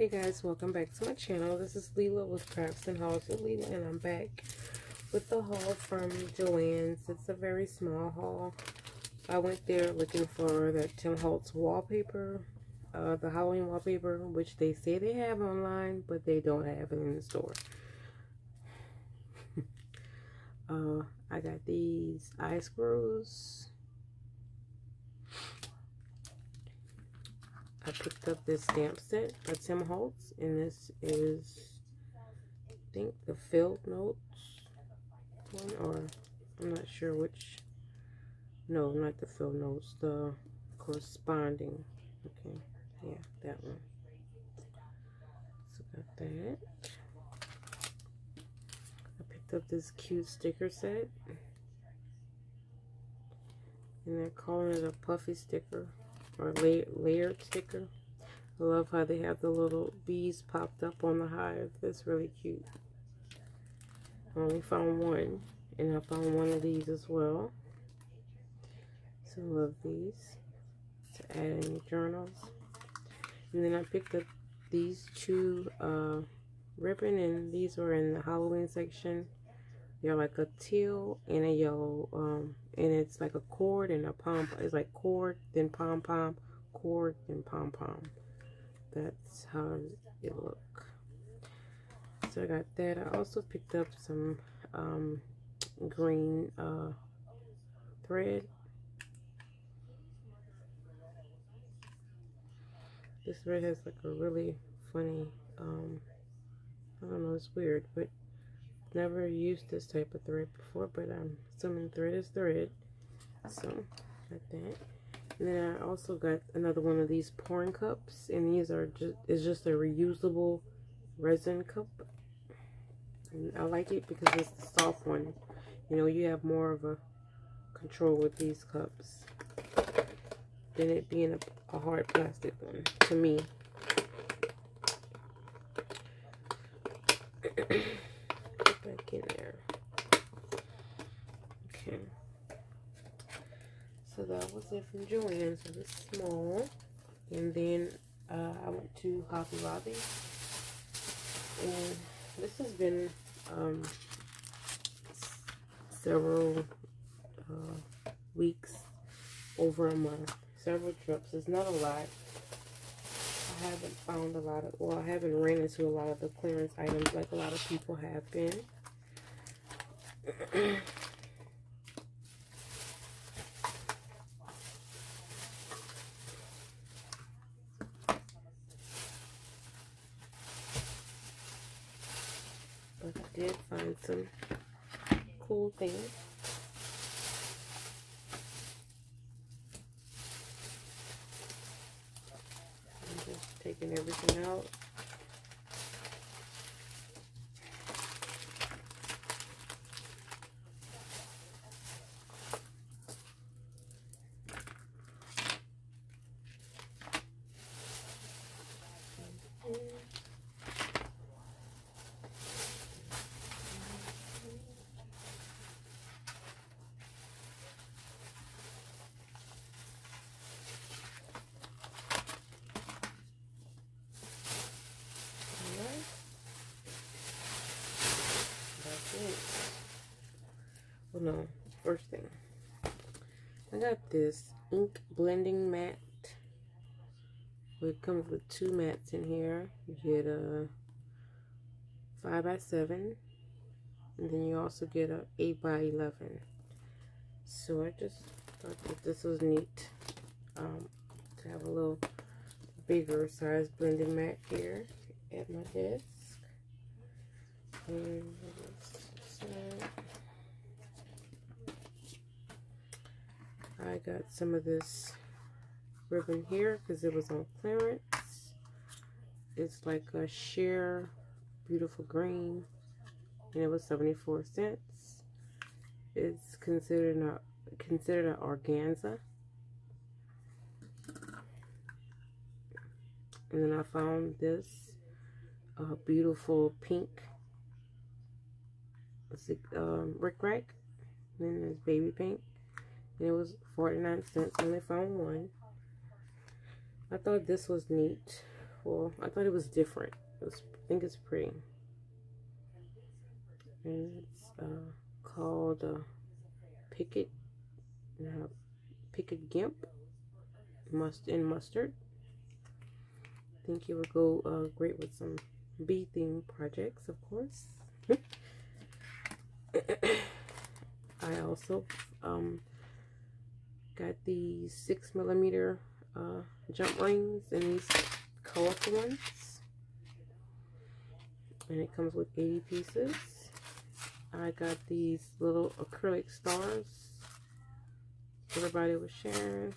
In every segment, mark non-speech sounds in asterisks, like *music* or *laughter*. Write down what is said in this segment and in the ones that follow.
Hey guys, welcome back to my channel. This is Lela with Crafts and Hauls with Lela and I'm back with the haul from Joann's. It's a very small haul. I went there looking for the Tim Holtz wallpaper, uh, the Halloween wallpaper, which they say they have online, but they don't have it in the store. *laughs* uh, I got these eye screws. I picked up this stamp set by Tim Holtz, and this is, I think, the Field Notes one, or I'm not sure which. No, not the Field Notes, the corresponding. Okay, yeah, that one. So got that. I picked up this cute sticker set, and they're calling it a puffy sticker or layered sticker. I love how they have the little bees popped up on the hive. That's really cute. I only found one, and I found one of these as well. So I love these to add in your journals. And then I picked up these two uh, ribbon, and these were in the Halloween section. They're like a teal and a yellow, um, and it's like a cord and a pom. It's like cord, then pom pom, cord, then pom pom. That's how it look. So I got that. I also picked up some um, green uh, thread. This thread has like a really funny, um, I don't know, it's weird, but never used this type of thread before, but I'm assuming thread is thread. So, got that. And then I also got another one of these pouring cups, and these are just, it's just a reusable resin cup. And I like it because it's the soft one. You know, you have more of a control with these cups than it being a, a hard plastic one, to me. *coughs* back in there. Okay. So that was it from Joann. So this is small. And then uh, I went to Hobby Lobby. And this has been um, several uh, weeks, over a month, several trips. It's not a lot. I haven't found a lot of, well, I haven't ran into a lot of the clearance items like a lot of people have been. *clears throat* but I did find some cool things. I'm just taking everything out. Well, no, first thing. I got this ink blending mat. It comes with two mats in here. You get a 5 by 7 and then you also get a 8 by 11 So I just thought that this was neat um, to have a little bigger size blending mat here at my desk. And I got some of this ribbon here because it was on clearance. It's like a sheer beautiful green and it was 74 cents. It's considered a considered an organza. And then I found this uh, beautiful pink um, Rick Rack. And then there's baby pink. It was 49 cents. I only found one. I thought this was neat. Well, I thought it was different. It was, I think it's pretty. And it's uh, called uh, Picket, uh, Picket Gimp must in mustard. I think it would go uh, great with some bee theme projects, of course. *laughs* I also um, got these six millimeter uh, jump rings and these colorful ones. And it comes with 80 pieces. I got these little acrylic stars. Everybody was sharing.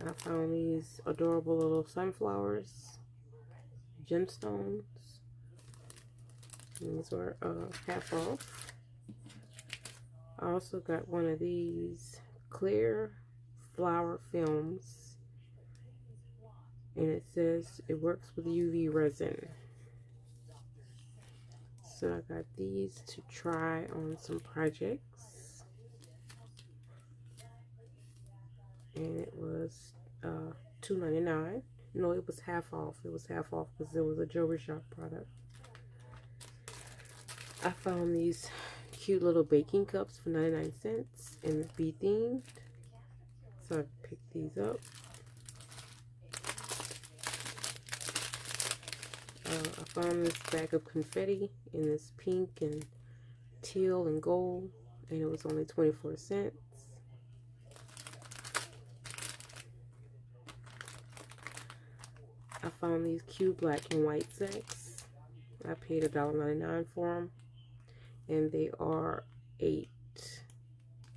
I found these adorable little sunflowers, gemstones. These were uh, half off. I also got one of these clear flower films. And it says it works with UV resin. So I got these to try on some projects. And it was uh, $2.99. No, it was half off. It was half off because it was a jewelry shop product. I found these cute little baking cups for 99 cents and be themed. So I picked these up. Uh, I found this bag of confetti in this pink and teal and gold and it was only 24 cents. I found these cute black and white sacks. I paid $1.99 for them and they are eight,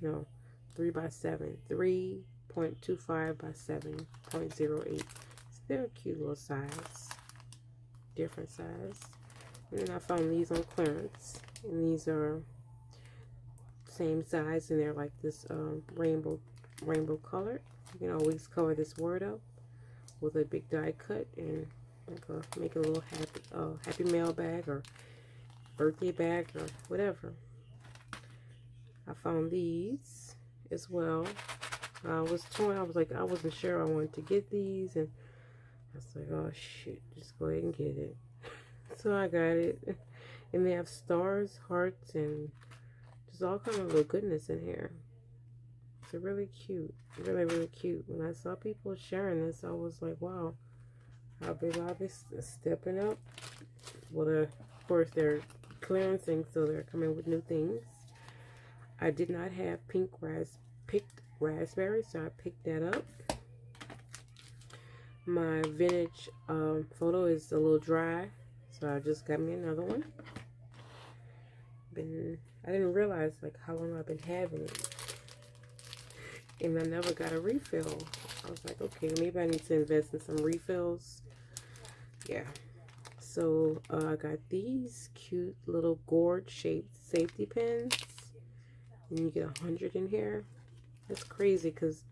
no, three by seven, 3.25 by 7.08. So they're a cute little size, different size. And then I found these on clearance, and these are same size, and they're like this um, rainbow, rainbow color. You can always color this word up with a big die cut and like a, make a little happy, uh, happy mail bag or birthday bag or whatever. I found these as well. I was torn. I was like, I wasn't sure I wanted to get these. And I was like, oh, shit. Just go ahead and get it. *laughs* so I got it. *laughs* And they have stars, hearts, and just all kind of little goodness in here. It's really cute. Really, really cute. When I saw people sharing this, I was like, wow. I'll be stepping up. Well, uh, of course, they're clearancing, so they're coming with new things. I did not have pink ras picked raspberry, so I picked that up. My vintage um, photo is a little dry, so I just got me another one. Been I didn't realize like how long I've been having it, and I never got a refill. I was like, okay, maybe I need to invest in some refills. Yeah, so uh, I got these cute little gourd shaped safety pins. And you get a hundred in here. That's crazy because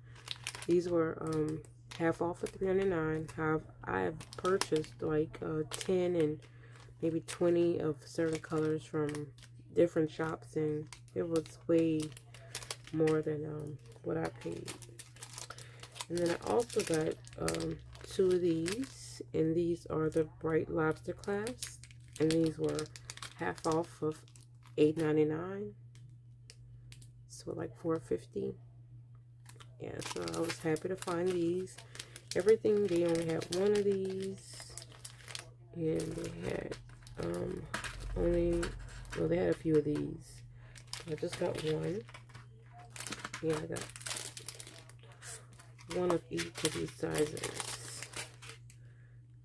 these were um, half off of 399 Have I have purchased like uh, 10 and maybe 20 of certain colors from different shops and it was way more than um, what I paid. And then I also got um, two of these and these are the bright lobster clasps and these were half off of $8.99 so like $4.50 yeah so I was happy to find these. Everything they only had one of these. And they had um only well they had a few of these. I just got one. Yeah I got one of each of these sizes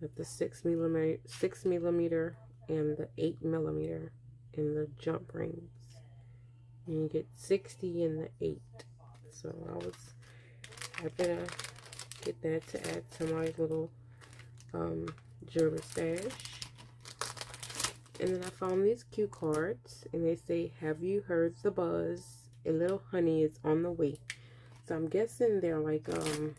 with the six millimeter, six millimeter and the eight millimeter in the jump rings. And you get 60 in the eight. So I was happy to get that to add to my little um, jewelry stash. And then I found these cue cards and they say, have you heard the buzz? A little honey is on the way. So I'm guessing they're like um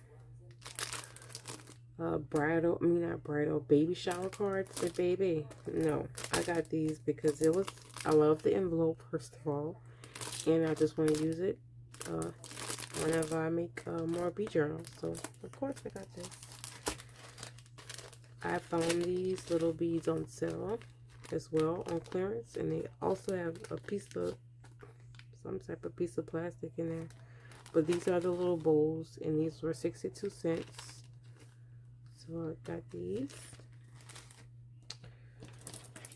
uh, bridal, I mean not bridal, baby shower cards for baby. No, I got these because it was, I love the envelope first of all. And I just want to use it uh, whenever I make uh, more bee journals. So, of course I got this. I found these little beads on sale as well on clearance. And they also have a piece of, some type of piece of plastic in there. But these are the little bowls. And these were 62 cents. So I got these.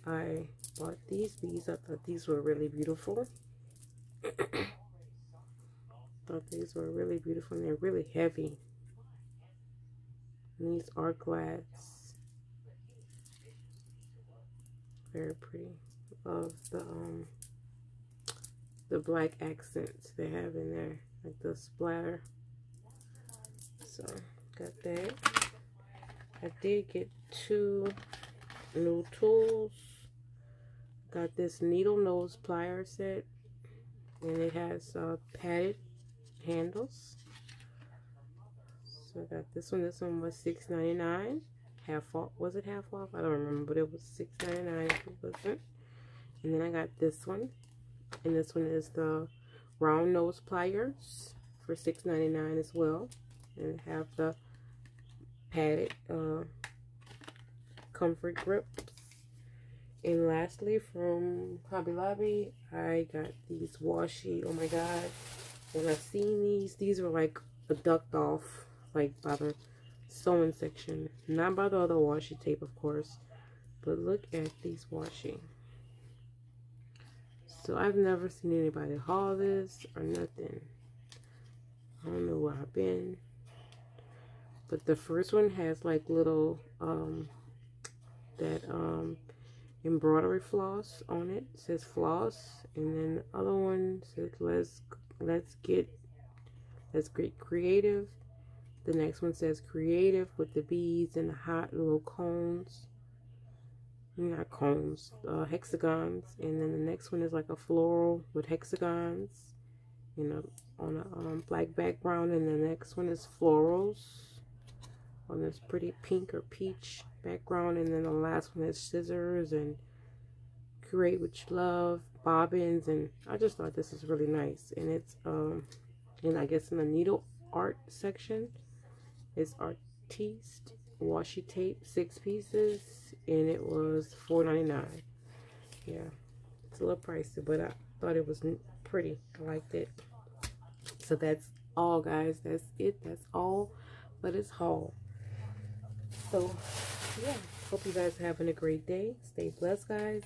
I bought these beads. I thought these were really beautiful. *coughs* thought these were really beautiful and they're really heavy. And these are glass. Very pretty. Love the um the black accents they have in there. Like the splatter. So got that. I did get two new tools. Got this needle nose plier set. And it has uh, padded handles. So I got this one. This one was $6.99. Half off. Was it half off? I don't remember, but it was $6.99 if it wasn't. And then I got this one. And this one is the round nose pliers for $6.99 as well. And have the padded uh, comfort grips. And lastly, from Hobby Lobby, I got these washi. Oh my god. When I seen these, these were like a ducked off, like by the sewing section. Not by the other washi tape, of course. But look at these washi. So I've never seen anybody haul this or nothing. I don't know where I've been. But the first one has like little, um, that, um, embroidery floss on it. it says floss. And then the other one says let's let's get let's get creative. The next one says creative with the beads and the hot little cones. Not cones, uh, hexagons. And then the next one is like a floral with hexagons you know, on a um, black background. And the next one is florals on this pretty pink or peach background and then the last one is scissors and create you love bobbins and I just thought this is really nice. And it's um and I guess in the needle art section it's artiste washi tape six pieces and it was $4.99 yeah it's a little pricey but I thought it was pretty. I liked it. So that's all guys. That's it. That's all. But it's haul so yeah hope you guys are having a great day. Stay blessed guys